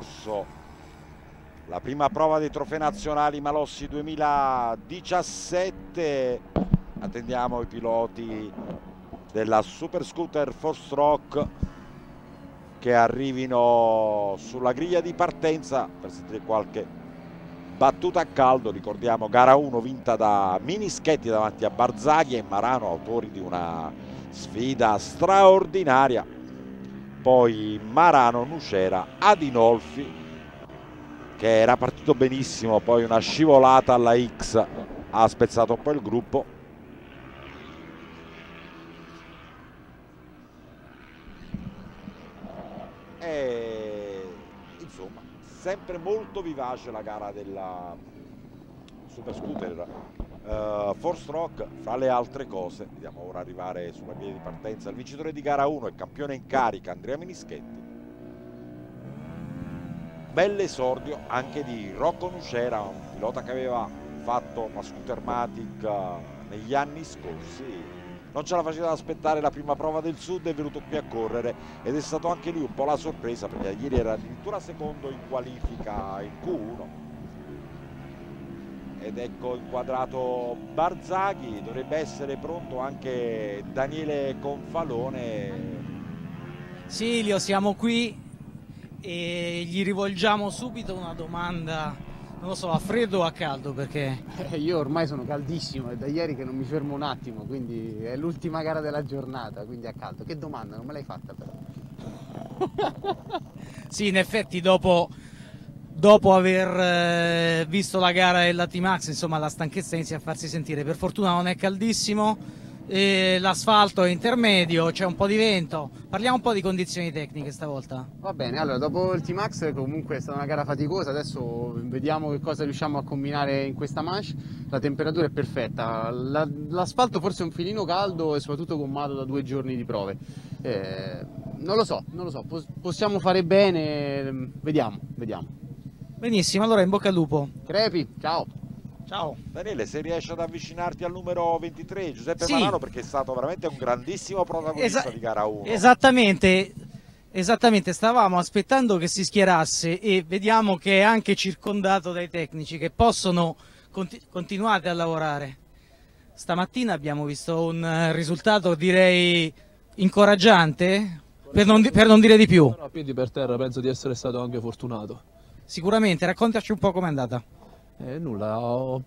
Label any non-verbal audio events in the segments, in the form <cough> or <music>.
corso la prima prova dei trofei nazionali Malossi 2017. Attendiamo i piloti della Super Scooter Force Rock che arrivino sulla griglia di partenza per sentire qualche battuta a caldo. Ricordiamo gara 1 vinta da Minischetti davanti a Barzaghi e Marano, autori di una sfida straordinaria. Poi Marano, Nucera, Adinolfi che era partito benissimo, poi una scivolata alla X ha spezzato un po' il gruppo. E insomma sempre molto vivace la gara della Super Scooter uh, Force Rock fra le altre cose vediamo ora arrivare sulla via di partenza il vincitore di gara 1 e campione in carica Andrea Minischetti bell'esordio anche di Rocco Nucera un pilota che aveva fatto la Scootermatic uh, negli anni scorsi. Non ce la faceva aspettare la prima prova del sud è venuto qui a correre ed è stato anche lui un po' la sorpresa perché ieri era addirittura secondo in qualifica in Q1 ed ecco inquadrato Barzaghi dovrebbe essere pronto anche Daniele Confalone Silvio siamo qui e gli rivolgiamo subito una domanda non lo so, a freddo o a caldo perché... Eh, io ormai sono caldissimo, è da ieri che non mi fermo un attimo, quindi è l'ultima gara della giornata, quindi a caldo. Che domanda, non me l'hai fatta però. sì, in effetti dopo, dopo aver eh, visto la gara della T-Max, insomma la stanchezza inizia a farsi sentire. Per fortuna non è caldissimo, l'asfalto è intermedio, c'è un po' di vento. Parliamo un po' di condizioni tecniche stavolta. Va bene, allora dopo il T-Max comunque è stata una gara faticosa, adesso vediamo che cosa riusciamo a combinare in questa manche. La temperatura è perfetta, la, l'asfalto forse è un filino caldo e soprattutto gommato da due giorni di prove. Eh, non lo so, non lo so, possiamo fare bene, vediamo, vediamo. Benissimo, allora in bocca al lupo. Crepi, ciao. Ciao. Daniele, se riesci ad avvicinarti al numero 23, Giuseppe sì. Marano, perché è stato veramente un grandissimo protagonista Esa di gara 1. Esattamente, esattamente, stavamo aspettando che si schierasse e vediamo che è anche circondato dai tecnici che possono conti continuare a lavorare. Stamattina abbiamo visto un risultato direi incoraggiante, per non, per non dire di più. a piedi per terra penso di essere stato anche fortunato. Sicuramente, raccontaci un po' com'è andata. Eh, nulla, ho,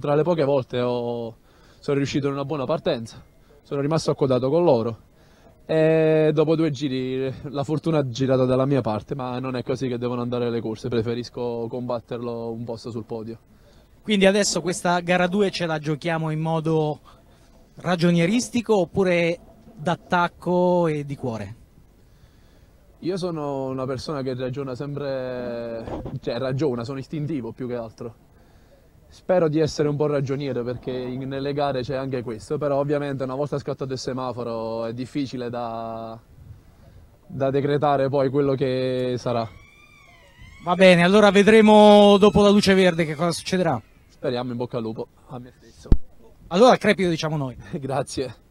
tra le poche volte ho, sono riuscito in una buona partenza, sono rimasto accodato con loro e dopo due giri la fortuna ha girato dalla mia parte, ma non è così che devono andare le corse, preferisco combatterlo un posto sul podio. Quindi adesso questa gara 2 ce la giochiamo in modo ragionieristico oppure d'attacco e di cuore? Io sono una persona che ragiona sempre, cioè ragiona, sono istintivo più che altro. Spero di essere un po' ragioniere perché nelle gare c'è anche questo, però ovviamente una volta scattato il semaforo è difficile da, da decretare poi quello che sarà. Va bene, allora vedremo dopo la luce verde che cosa succederà. Speriamo in bocca al lupo, a me stesso. Allora crepido diciamo noi. <laughs> Grazie.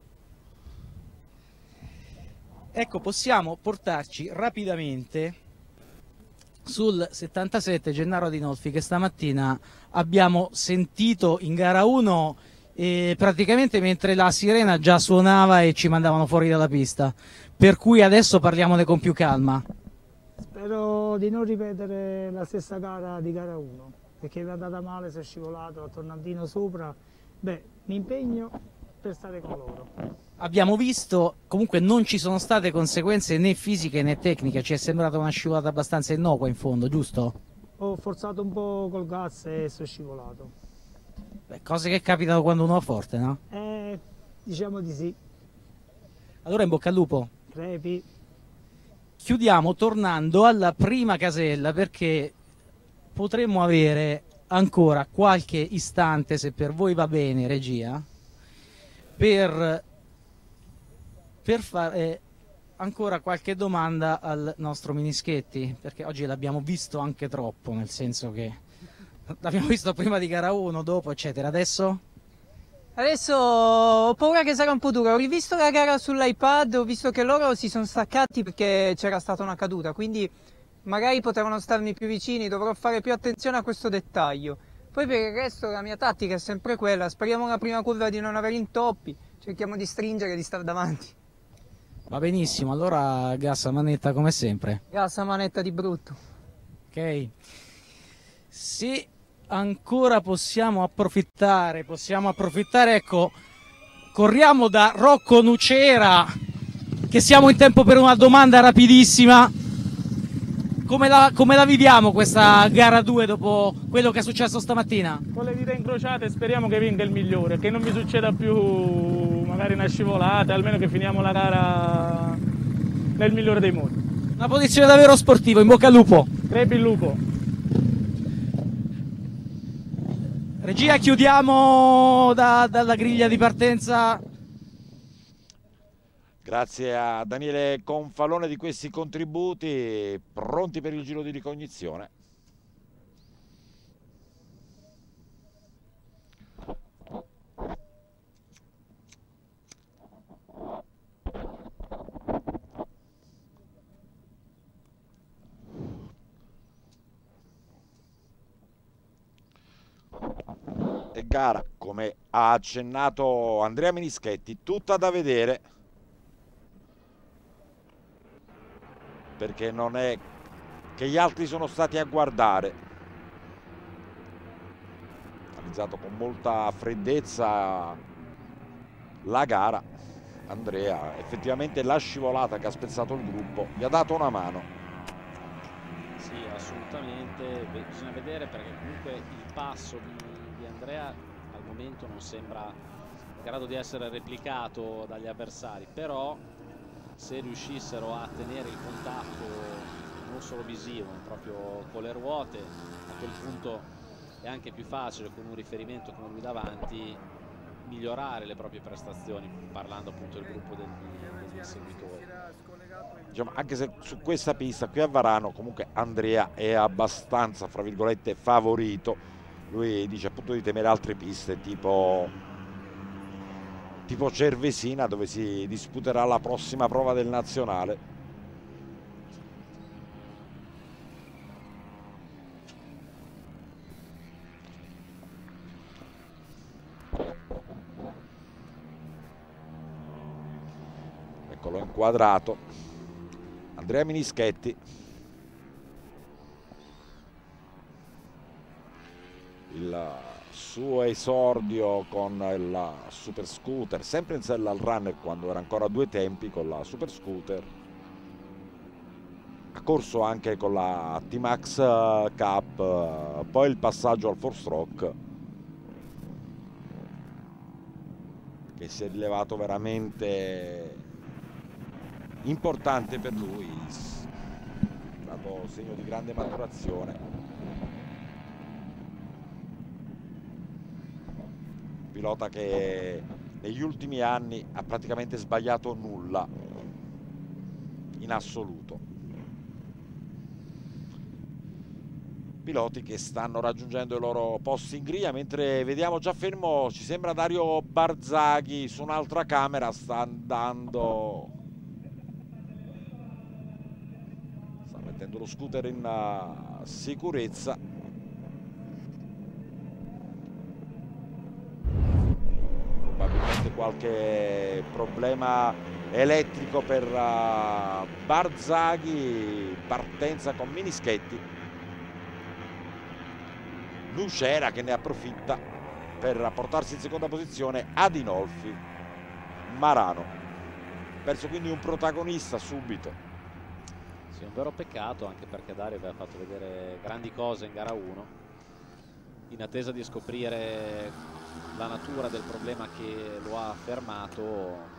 Ecco, possiamo portarci rapidamente sul 77 Gennaro Adinolfi che stamattina abbiamo sentito in gara 1 eh, praticamente mentre la sirena già suonava e ci mandavano fuori dalla pista, per cui adesso parliamone con più calma. Spero di non ripetere la stessa gara di gara 1, perché è andata male, si è scivolato, il tornantino sopra, beh, mi impegno per stare con loro abbiamo visto comunque non ci sono state conseguenze né fisiche né tecniche, ci è sembrata una scivolata abbastanza innocua in fondo, giusto? Ho forzato un po' col gas e sono scivolato. Beh, cose che capitano quando uno è forte, no? Eh, diciamo di sì. Allora in bocca al lupo. Crepi. Chiudiamo tornando alla prima casella perché potremmo avere ancora qualche istante, se per voi va bene, regia, per per fare ancora qualche domanda al nostro Minischetti, perché oggi l'abbiamo visto anche troppo, nel senso che l'abbiamo visto prima di gara 1, dopo, eccetera. Adesso? Adesso ho paura che sarà un po' dura. Ho rivisto la gara sull'iPad, ho visto che loro si sono staccati perché c'era stata una caduta, quindi Magari potevano starmi più vicini, dovrò fare più attenzione a questo dettaglio. Poi per il resto la mia tattica è sempre quella, speriamo la prima curva di non avere intoppi, cerchiamo di stringere e di stare davanti. Va benissimo, allora gas a manetta come sempre. Gas a manetta di brutto. Ok. Se ancora possiamo approfittare, possiamo approfittare, ecco, corriamo da Rocco Nucera, che siamo in tempo per una domanda rapidissima. Come la, come la viviamo questa gara 2 dopo quello che è successo stamattina? Con le dita incrociate speriamo che vinca il migliore, che non mi succeda più magari una scivolata, almeno che finiamo la gara nel migliore dei modi. Una posizione davvero sportiva, in bocca al lupo. Crepi il lupo. Regia, chiudiamo da- dalla griglia di partenza. Grazie a Daniele Confalone di questi contributi, pronti per il giro di ricognizione. E gara, come ha accennato Andrea Minischetti, tutta da vedere perché non è che gli altri sono stati a guardare. Analizzato con molta freddezza la gara. Andrea, effettivamente la scivolata che ha spezzato il gruppo gli ha dato una mano. Sì, assolutamente, bisogna vedere perché comunque il passo di, di Andrea al momento non sembra in grado di essere replicato dagli avversari, però se riuscissero a tenere il contatto non solo visivo, ma proprio con le ruote, a quel punto è anche più facile con un riferimento come lui davanti migliorare le proprie prestazioni, parlando appunto del gruppo degli, degli inseguitori. Diciamo, anche se su questa pista qui a Varano comunque Andrea è abbastanza, fra virgolette, favorito. Lui dice appunto di temere altre piste tipo, tipo Cervesina dove si disputerà la prossima prova del nazionale. Eccolo inquadrato. Andrea Minischetti. Il suo esordio con il super scooter, sempre in sella al runner quando era ancora a due tempi con la super scooter. Ha corso anche con la T-Max Cup, poi il passaggio al four stroke che si è rilevato veramente importante per lui, è stato segno di grande maturazione. Pilota che negli ultimi anni ha praticamente sbagliato nulla in assoluto. Piloti che stanno raggiungendo i loro posti in griglia mentre vediamo già fermo, ci sembra Dario Barzaghi su un'altra camera, sta andando sta mettendo lo scooter in uh, sicurezza probabilmente qualche problema elettrico per uh, Barzaghi partenza con Minischetti Nucera che ne approfitta per portarsi in seconda posizione Adinolfi Marano. Perso quindi un protagonista subito. Sì, un vero peccato anche perché Dario aveva fatto vedere grandi cose in gara 1 in attesa di scoprire la natura del problema che lo ha fermato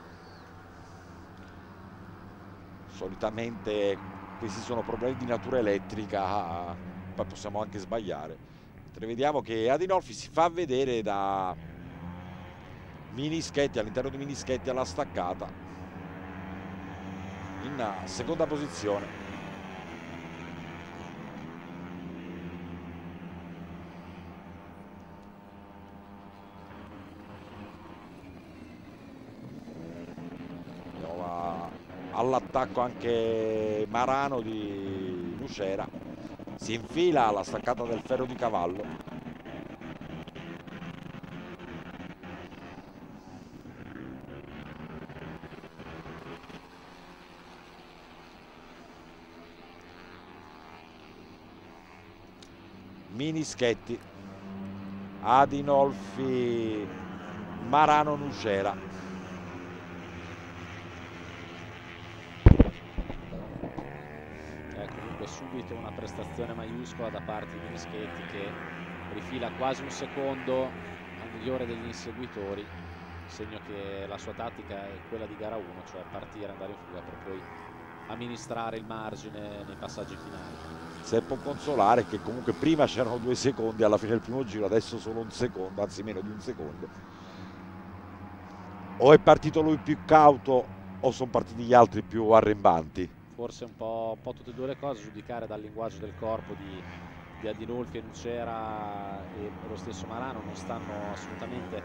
solitamente questi sono problemi di natura elettrica poi possiamo anche sbagliare. Mentre vediamo che Adinolfi si fa vedere da Minischetti all'interno di Minischetti alla staccata in seconda posizione all'attacco anche Marano di Lucera. Si infila alla staccata del ferro di cavallo. Minischetti Adinolfi Marano Nucera Eh, comunque subito una prestazione maiuscola da parte di Minischetti che rifila quasi un secondo al migliore degli inseguitori, segno che la sua tattica è quella di gara 1, cioè partire, andare in fuga per poi amministrare il margine nei passaggi finali. se può consolare che comunque prima c'erano due secondi alla fine del primo giro adesso solo un secondo anzi meno di un secondo o è partito lui più cauto o sono partiti gli altri più arrembanti Forse un po', un po' tutte e due le cose, giudicare dal linguaggio del corpo di, di Adinolfi e Nucera e lo stesso Marano non stanno assolutamente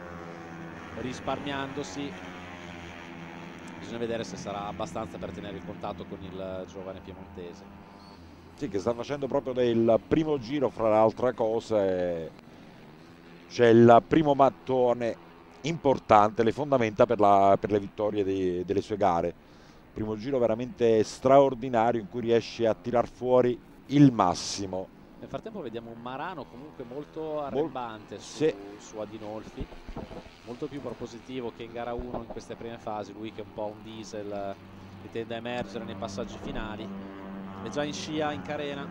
risparmiandosi. Bisogna vedere se sarà abbastanza per tenere il contatto con il giovane piemontese. Sì, che sta facendo proprio del primo giro, fra le altre cose, c'è il primo mattone importante, le fondamenta per, la- per le vittorie dei- delle sue gare. Primo giro veramente straordinario in cui riesce a tirar fuori il massimo. Nel frattempo vediamo un Marano comunque molto arrembante su, sì. su Adinolfi, molto più propositivo che in gara 1 in queste prime fasi, lui che è un po' un diesel che tende a emergere nei passaggi finali, è già in scia, in carena,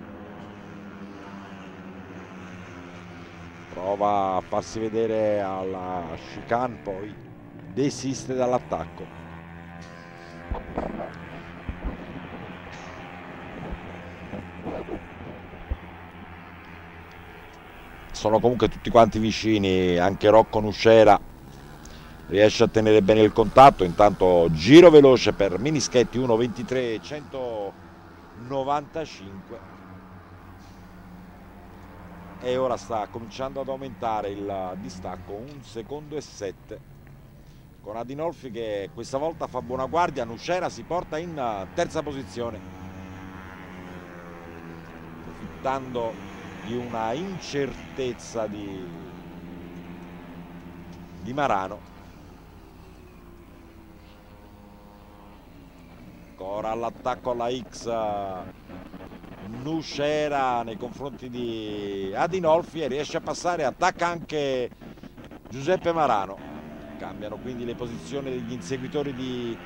Prova a farsi vedere alla chicane, poi desiste dall'attacco. Sono comunque tutti quanti vicini, anche Rocco Nuscera riesce a tenere bene il contatto, intanto giro veloce per Minischetti 1.23 195 e ora sta cominciando ad aumentare il distacco, un secondo e sette. Con Adinolfi che questa volta fa buona guardia, Nucera si porta in terza posizione. Approfittando di una incertezza di, di Marano ancora all'attacco alla X Nucera nei confronti di Adinolfi e riesce a passare, attacca anche Giuseppe Marano. Cambiano quindi le posizioni degli inseguitori di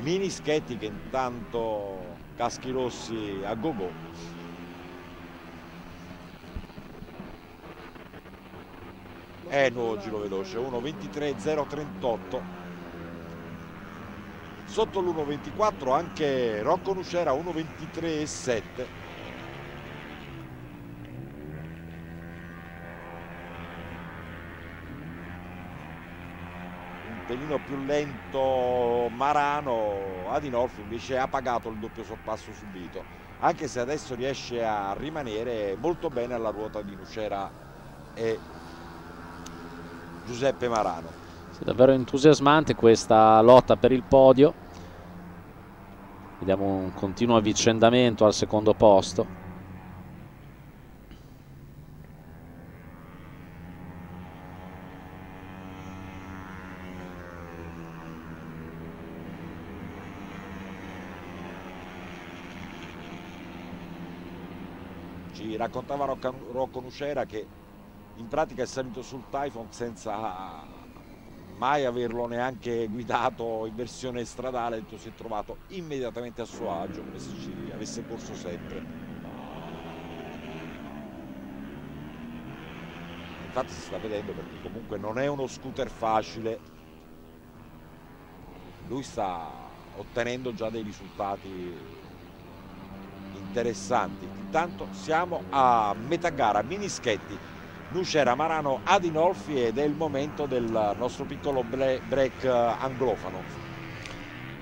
Minischetti che intanto caschi rossi a go-go. È nuovo giro veloce, 1.23.038. Sotto l'1.24 anche Rocco Nucera 1.23.7. un pelino più lento Marano, Adinolfi invece ha pagato il doppio sorpasso subito, anche se adesso riesce a rimanere molto bene alla ruota di Nucera e Giuseppe Marano. Sì, davvero entusiasmante questa lotta per il podio. Vediamo un continuo avvicendamento al secondo posto. Ci raccontava Rocco Nucera che in pratica è salito sul Typhon senza mai averlo neanche guidato in versione stradale, detto si è trovato immediatamente a suo agio, come se ci avesse corso sempre. Infatti si sta vedendo perché comunque non è uno scooter facile, lui sta ottenendo già dei risultati interessanti. Intanto siamo a metà gara, Minischetti, Nucera, Marano, Adinolfi ed è il momento del nostro piccolo bre- break eh, anglofano.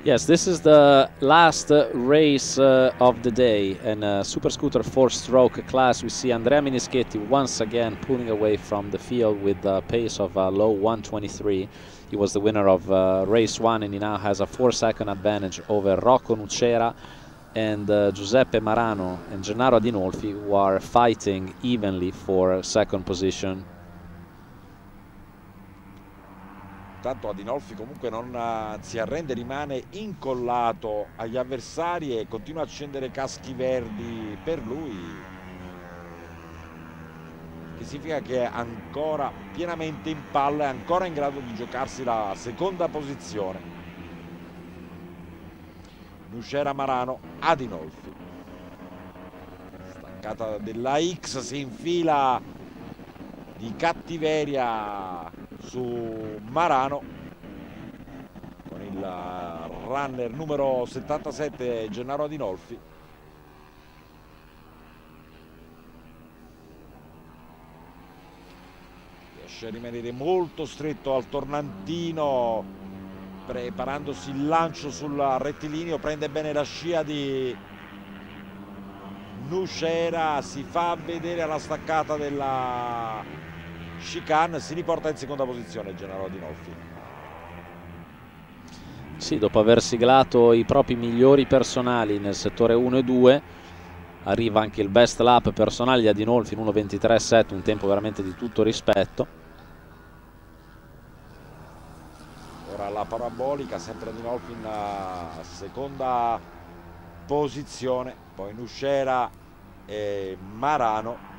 Yes, this is the last race uh, of the day, and uh, Super Scooter four-stroke class. We see Andrea Minischetti once again pulling away from the field with a pace of uh, low 123. He was the winner of uh, race one, and he now has a four-second advantage over Rocco Nucera and uh, Giuseppe Marano and Gennaro Adinolfi who are fighting evenly for second position. Tanto Adinolfi comunque non uh, si arrende, rimane incollato agli avversari e continua a accendere caschi verdi per lui. Che significa che è ancora pienamente in palla e ancora in grado di giocarsi la seconda posizione. Nucera Marano, Adinolfi. Staccata della X, si infila di cattiveria su Marano con il runner numero 77 Gennaro Adinolfi. Riesce a rimanere molto stretto al tornantino preparandosi il lancio sul rettilineo, prende bene la scia di Nucera, si fa vedere alla staccata della chicane, si riporta in seconda posizione Gennaro Adinolfi. Sì, dopo aver siglato i propri migliori personali nel settore 1 e 2, arriva anche il best lap personale di Adinolfi in 1.23.7, un tempo veramente di tutto rispetto. ora la parabolica sempre di Nolfi in seconda posizione. Poi Nuscera e Marano.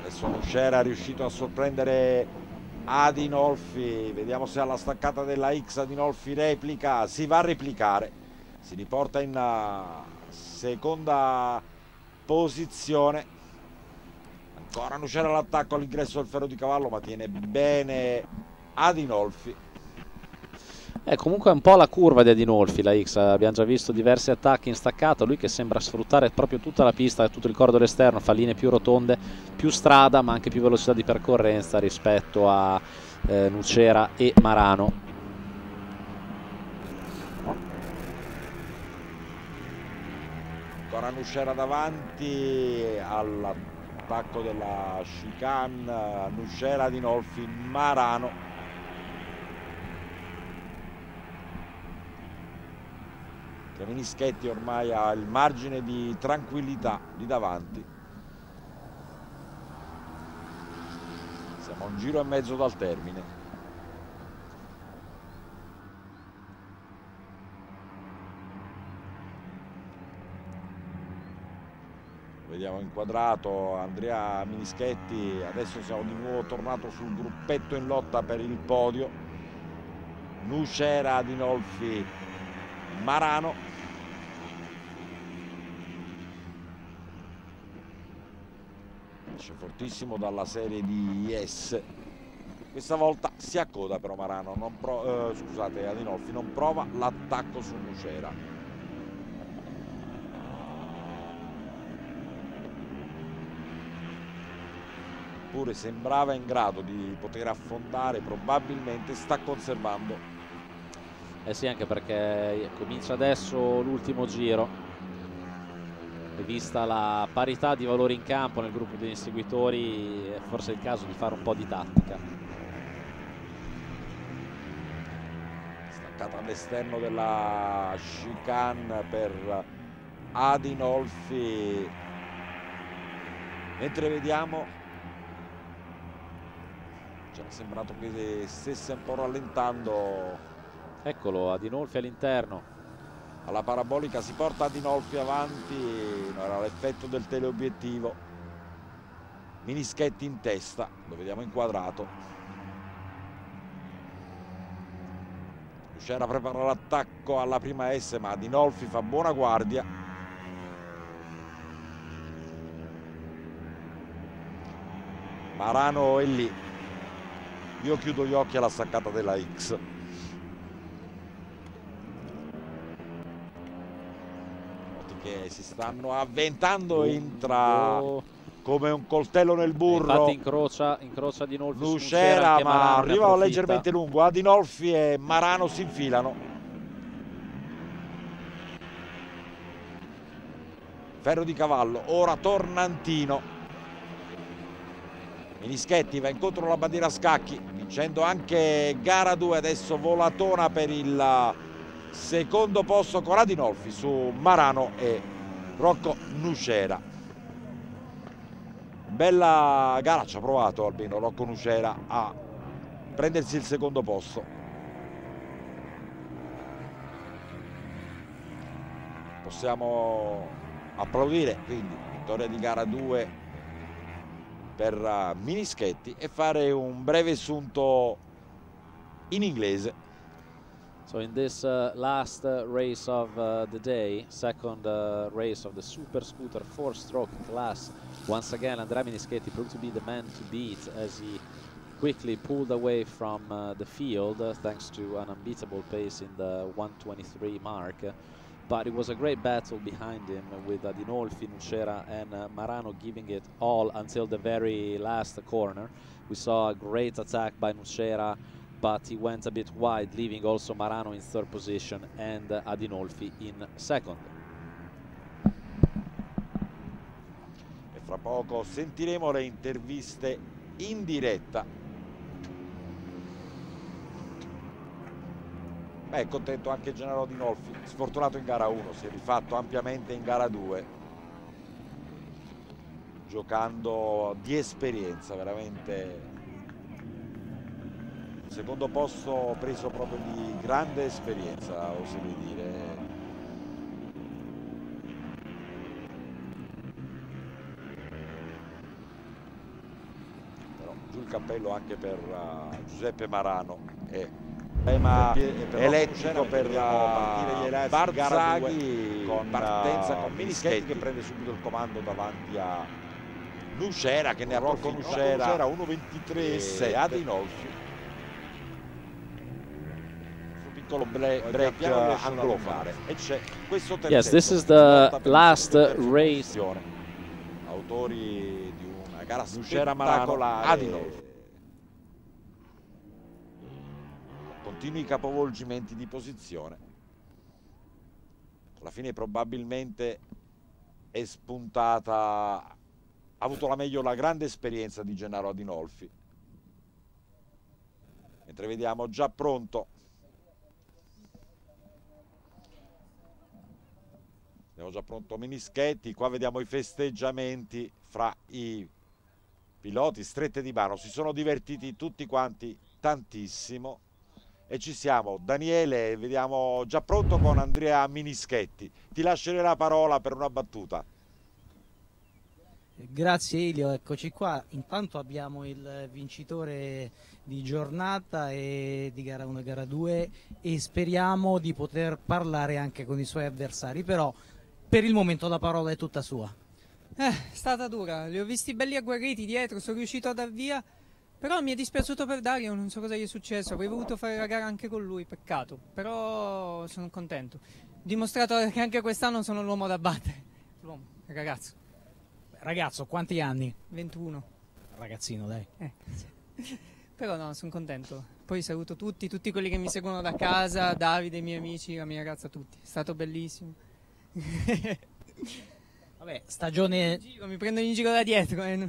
Adesso Nuscera è riuscito a sorprendere Adinolfi, vediamo se alla staccata della X Adinolfi replica, si va a replicare, si riporta in uh, seconda posizione, ancora non c'era l'attacco all'ingresso del ferro di cavallo ma tiene bene Adinolfi. È comunque un po' la curva di Adinolfi la X, abbiamo già visto diversi attacchi in staccato, lui che sembra sfruttare proprio tutta la pista, tutto il corridore esterno, fa linee più rotonde, più strada ma anche più velocità di percorrenza rispetto a eh, Nucera e Marano. Ancora Nucera davanti all'attacco della chicane, Nucera Adinolfi, Marano Mischetti ormai ha il margine di tranquillità lì davanti. Siamo a un giro e mezzo dal termine. Vediamo inquadrato Andrea Minischetti, adesso siamo di nuovo tornato sul gruppetto in lotta per il podio. Nucera Dinolfi Marano esce fortissimo dalla serie di Yes. Questa volta si accoda però Marano non pro, eh, scusate Adinolfi non prova l'attacco su Nucera pure sembrava in grado di poter affondare probabilmente sta conservando. Eh sì anche perché comincia adesso l'ultimo giro vista la parità di valori in campo nel gruppo degli inseguitori è forse il caso di fare un po' di tattica. Staccata all'esterno della chicane per Adinolfi. Mentre vediamo ci è sembrato che stesse un po' rallentando. Eccolo Adinolfi all'interno alla parabolica si porta Adinolfi avanti no, era l'effetto del teleobiettivo. Minischetti in testa lo vediamo inquadrato. Lucera prepara l'attacco alla prima S ma Adinolfi fa buona guardia. Marano è lì. Io chiudo gli occhi alla staccata della X che si stanno avventando entra come un coltello nel burro infatti incrocia, incrocia Adinolfi Lucera ma arriva leggermente lungo Adinolfi e Marano si infilano. Ferro di cavallo, ora Tornantino. Minischetti va incontro alla bandiera a scacchi, vincendo anche gara 2, adesso volatona per il secondo posto con Adinolfi su Marano e Rocco Nucera. Bella gara, ci ha provato almeno Rocco Nucera a prendersi il secondo posto. Possiamo applaudire quindi vittoria di gara 2 per uh, Minischetti e fare un breve sunto in inglese. So in this uh, last uh, race of uh, the day, second uh, race of the super scooter four-stroke class, once again Andrea Minischetti proved to be the man to beat as he quickly pulled away from uh, the field uh, thanks to an unbeatable pace in the 123 mark. But it was a great battle behind him with Adinolfi, Nucera and Marano giving it all until the very last corner. We saw a great attack by Nucera but he went a bit wide, leaving also Marano in third position and Adinolfi in second. E fra poco sentiremo le interviste in diretta. Beh, contento anche Gennaro Adinolfi, sfortunato in gara 1, si è rifatto ampiamente in gara 2, giocando di esperienza, veramente secondo posto preso proprio di grande esperienza, oserei dire. Però giù il cappello anche per uh, Giuseppe Marano e tema elettrico per uh, Barzaghi con partenza con Minischetti che prende subito il comando davanti a Nucera che ne ha con Nucera 1.23 e Adinolfi piccolo break anglofare e c'è questo Yes, this is the last race. Autori di una gara spettacolare. Continui capovolgimenti di posizione. Alla fine probabilmente è spuntata, ha avuto la meglio la grande esperienza di Gennaro Adinolfi. Mentre vediamo già pronto Abbiamo già pronto Minischetti, qua vediamo i festeggiamenti fra i piloti strette di mano. Si sono divertiti tutti quanti tantissimo e ci siamo. Daniele, vediamo già pronto con Andrea Minischetti. Ti lascerei la parola per una battuta. Grazie Elio, eccoci qua. Intanto abbiamo il vincitore di giornata e di gara 1 e gara 2 e speriamo di poter parlare anche con i suoi avversari, però per il momento la parola è tutta sua. Eh, è stata dura, li ho visti belli agguerriti dietro, sono riuscito a dar via, però mi è dispiaciuto per Dario, non so cosa gli è successo, avrei voluto fare la gara anche con lui, peccato, però sono contento. Dimostrato che anche quest'anno sono l'uomo da battere, l'uomo, il ragazzo. Ragazzo, quanti anni? 21. Ragazzino, dai. Eh, <laughs> però no, sono contento. Poi saluto tutti, tutti quelli che mi seguono da casa, Davide, i miei amici, la mia ragazza, tutti. È stato bellissimo. <laughs> Vabbè, stagione... Giro, mi prendono in giro da dietro. Eh.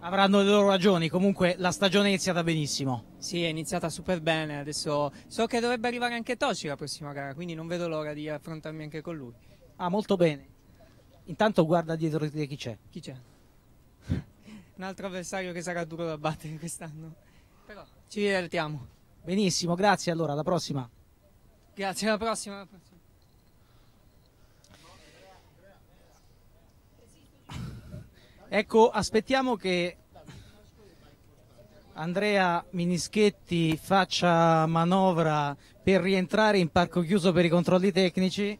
Avranno le loro ragioni, comunque la stagione è iniziata benissimo. Sì, è iniziata super bene, adesso so che dovrebbe arrivare anche Toci la prossima gara, quindi non vedo l'ora di affrontarmi anche con lui. Ah, molto bene. Intanto guarda dietro di te chi c'è. Chi c'è? Un altro avversario che sarà duro da battere quest'anno. Però ci divertiamo. Benissimo, grazie allora, alla prossima. Grazie, alla prossima. Alla prossima. Ecco, aspettiamo che Andrea Minischetti faccia manovra per rientrare in parco chiuso per i controlli tecnici.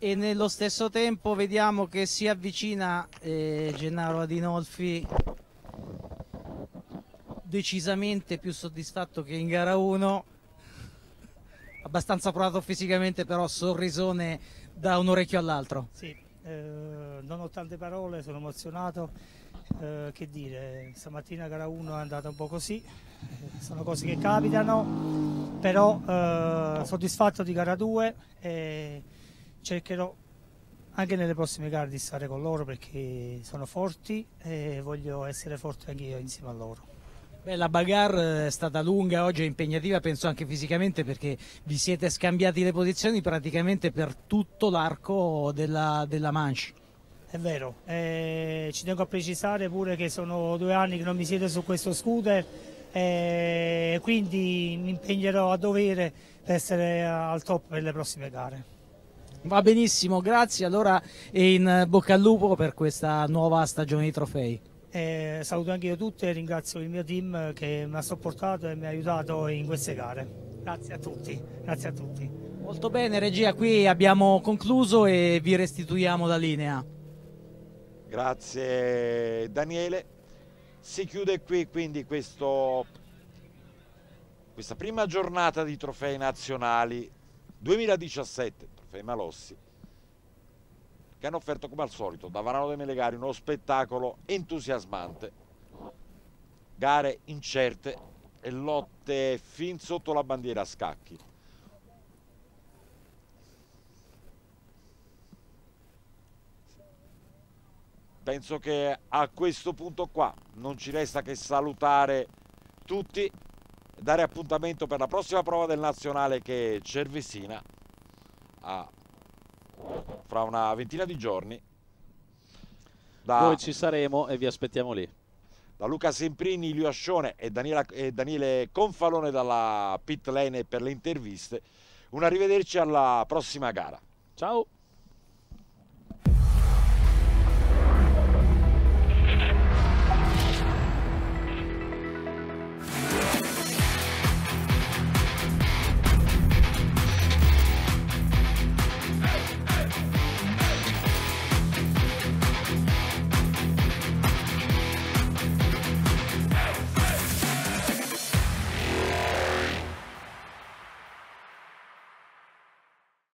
E nello stesso tempo vediamo che si avvicina eh, Gennaro Adinolfi decisamente più soddisfatto che in gara 1 abbastanza provato fisicamente però sorrisone da un orecchio all'altro. Sì eh, non ho tante parole, sono emozionato. Eh, che dire, stamattina gara 1 è andata un po' così, sono cose che capitano, però eh, soddisfatto di gara 2 e cercherò anche nelle prossime gare di stare con loro perché sono forti e voglio essere forte anche io insieme a loro. Beh, la bagarre è stata lunga, oggi è impegnativa, penso anche fisicamente perché vi siete scambiati le posizioni praticamente per tutto l'arco della, della Manche. È vero, eh, ci tengo a precisare pure che sono due anni che non mi siete su questo scooter e quindi mi impegnerò a dovere per essere al top per le prossime gare. Va benissimo, grazie allora in bocca al lupo per questa nuova stagione di trofei. Eh, saluto anche io tutti e ringrazio il mio team che mi ha sopportato e mi ha aiutato in queste gare. Grazie a tutti, grazie a tutti. Molto bene regia, qui abbiamo concluso e vi restituiamo la linea. Grazie Daniele. Si chiude qui quindi questo, questa prima giornata di trofei nazionali 2017, trofei Malossi che hanno offerto come al solito da Varano dei Melegari uno spettacolo entusiasmante, gare incerte e lotte fin sotto la bandiera a scacchi. Penso che a questo punto qua non ci resta che salutare tutti, dare appuntamento per la prossima prova del nazionale che è Cervesina a fra una ventina di giorni. Da, Noi ci saremo e vi aspettiamo lì. Da Luca Semprini, Ilio Ascione e, Daniela, e Daniele Confalone dalla Pit Lane per le interviste. Un arrivederci alla prossima gara. Ciao!